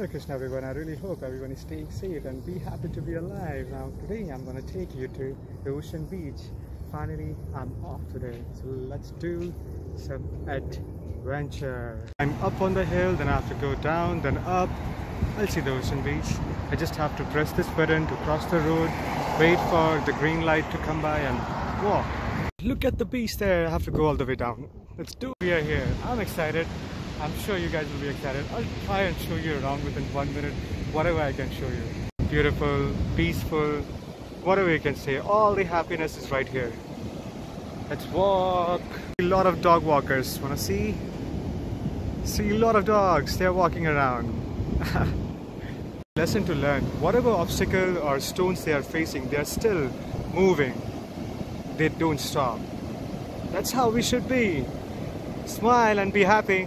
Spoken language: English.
Hare Krishna everyone, I really hope everyone is staying safe and be happy to be alive. Now today I'm gonna take you to the ocean beach. Finally, I'm off today, so let's do some adventure. I'm up on the hill, then I have to go down, then up. I'll see the ocean beach. I just have to press this button to cross the road, wait for the green light to come by and walk. Look at the beach there, I have to go all the way down. Let's do it. We are here. I'm excited. I'm sure you guys will be excited. I'll try and show you around within one minute, whatever I can show you. Beautiful, peaceful, whatever you can say. All the happiness is right here. Let's walk. A lot of dog walkers. Wanna see? See a lot of dogs. They're walking around. Lesson to learn. Whatever obstacle or stones they are facing, they are still moving. They don't stop. That's how we should be. Smile and be happy.